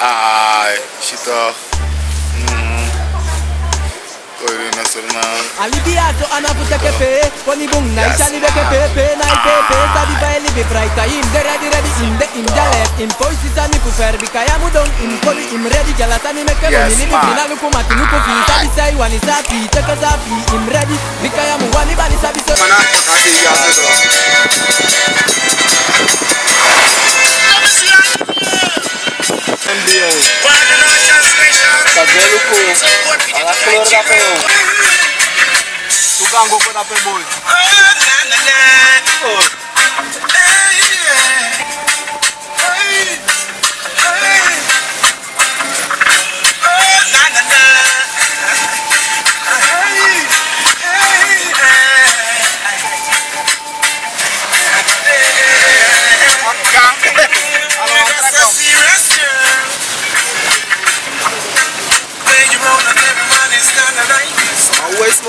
Ah, Shita. alibiazo anavutekepe konibungnaisanivekepepe I'm imderedi-redi imde imjalef I'm ready. I'm ready. Cambio. Cabelo com. Olha a flor da pão. Tu gango com a pão. Oh,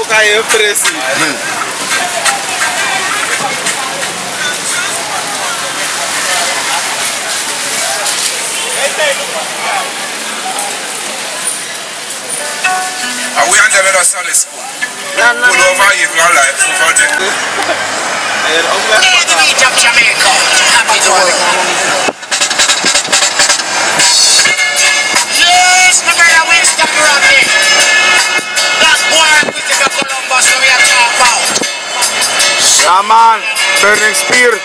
Toca. Are we under the school? Pull over, you got life over there. Play the beat of Jamaica. Happy to work. Yes, Spear.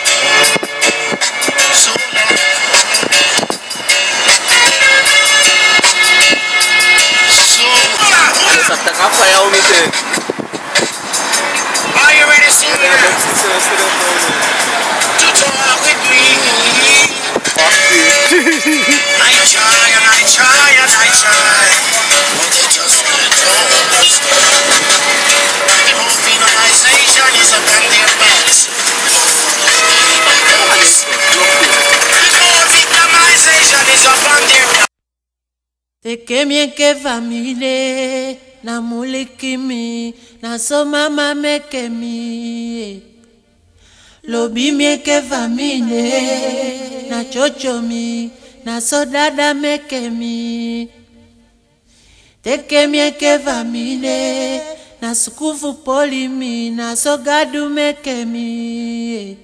ekemi ekevamile namulikimi nasoma mamekemi lobimi ekevamile nachochomi nasodada mekemi tekemi ekevamile nasukufu polimi nasogadu mekemi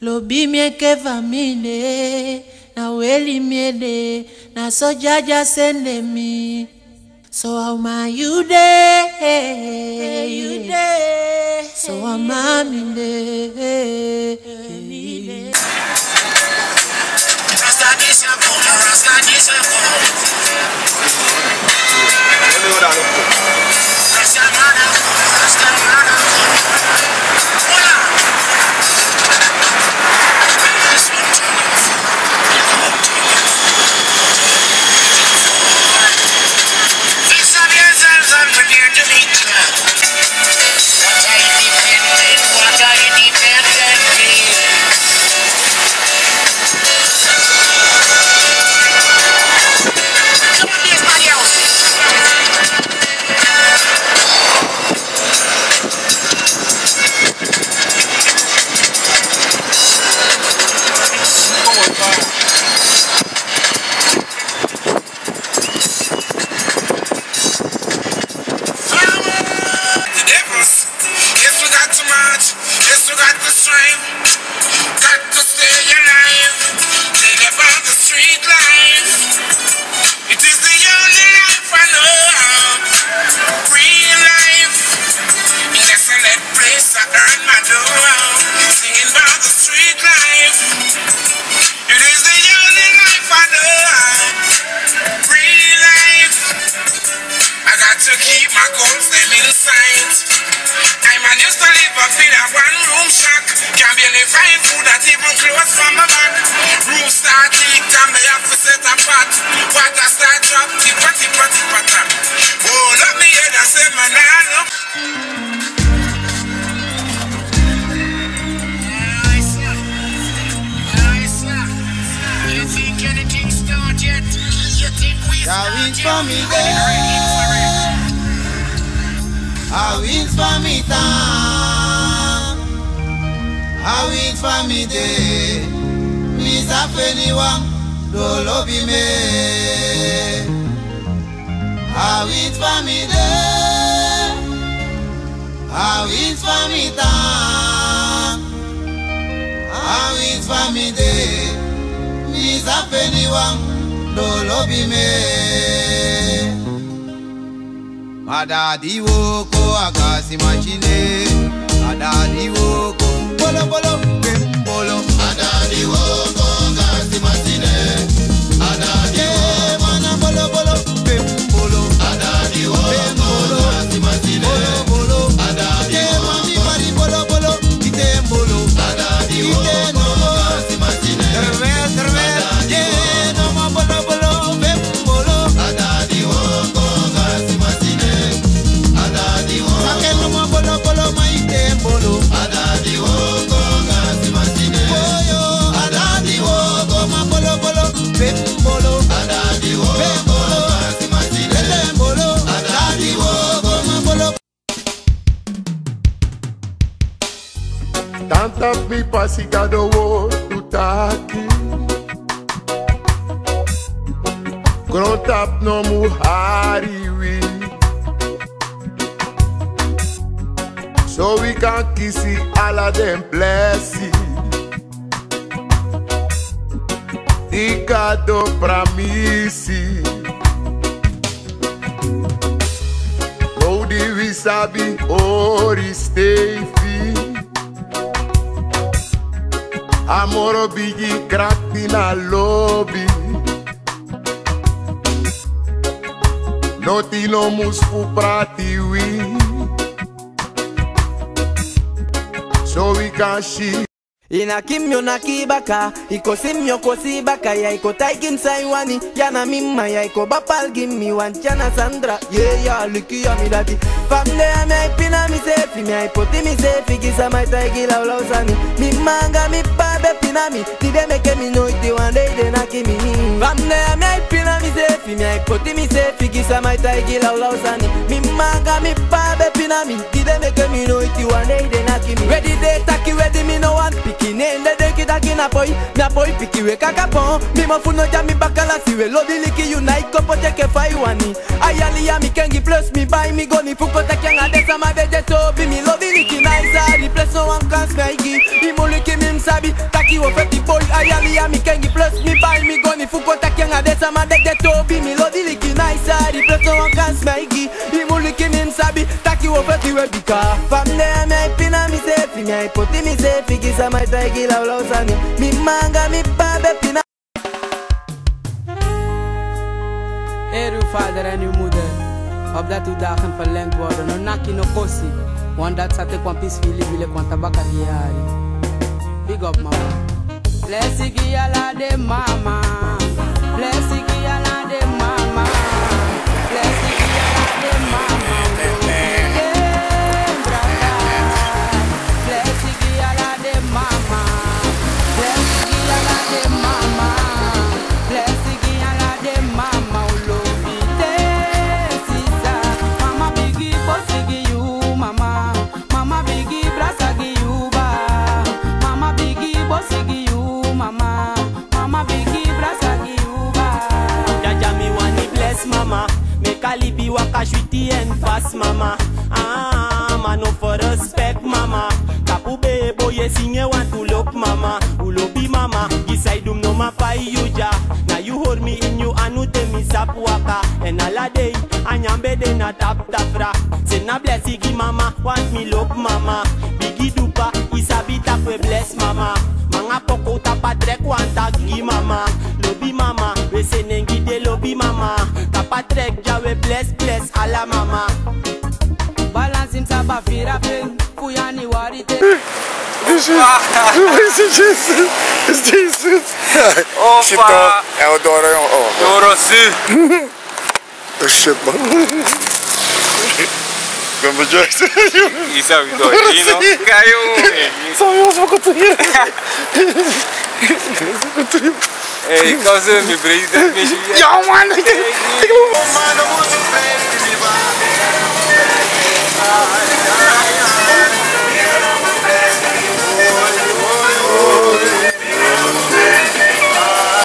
lobimi ekevamile na weli uelimiede na so jaja sende so ama yude dey? So ama minde. rasta nation fún wins for me there. I wins for me time. I wins for me day. Miss up anyone, don't lobby me. I wins for me there. I wins for me time. I wins for me day. Miss up anyone. dolobime madadiwo ko agasi machine madadiwo ko bolobolo pe mbolo madadiwo ko agasi machine. Siga do outro tá aqui. Grown up no muhariwi So we can kissi it all of them blessings Dicado pra missy Onde sabe, ori stay free Amoro bigi crack na lobby Noti no musfu prati wi. So we can she inakimyo na kibaka ikosimyo kosibaka ya ikotaikin saiwani yana mimma ya ikobapal gimmi wanchana sandra ye ya likia mi dati famde ya mi aipina mi sefi mi aipoti mi sefi kisa mai taigila ulausani mimanga mi pabe pina mi tide meke mi noiti wande ide na kimi famde ya mi aipina mi sefi mi aipoti mi sefi kisa mai taigila ulausani mimanga mi pabe pina mi tide meke mi noiti wande ide na kimi ready day taki ready me no one ende de kita kina boy na boy piki we kaka pon mi mo funo ja mi bakala si we. Lodi liki unite ko pote ke fai wani ayali ya mi kengi plus mi buy mi goni fuko ta kenga de sama de de so bi mi lodi liki nice a di plus no one can smegi mi mo liki mi msabi taki wo feti boy ayali ya mi kengi plus mi buy mi goni fuko ta kenga de sama de de so bi mi lodi liki nice a di plus no one can smegi mi mo liki mi msabi taki wo feti we bika famde me pina mi sefi mi aipoti mi sefi kisa mai taigila ulausani mi manga mi babe pina Eer uw vader en opdat uw dagen verlengd worden. No naki no kosi, want dat zat ik wampis fili vile kwa tabaka diari. Big up mama. Blessy la de mama, blessy la de mama, blessy la de mama. Waka shwiti and fast mama. Ah, man no for respect mama. Kapu bebo ye singe want to look mama. Ulobi mama. Gisai dum no ma pai yuja Na you hold me in you anu te mi sap waka And all a day Anyambe de na tap tafra Say na bless igi mama Want me look mama. Bigi dupa Isabi tap we bless mama. Manga poko tapa trek want gi mama. Lobi mama We se nengi de lobi mama. Tapa trek ja we bless bless ala mama. Balance him saba fira pen, kuyani warite. This is, this is Jesus. Is Jesus. Opa. Tipo, é o Dorão. Oh. Dorosi. É o Chipó. Vamos de Isso é muito Dorino. Caiu. Só eu sou cotonheiro. Ei, causa me brisa, me juíza. Yo, mano. Mano, muito bem, me vai.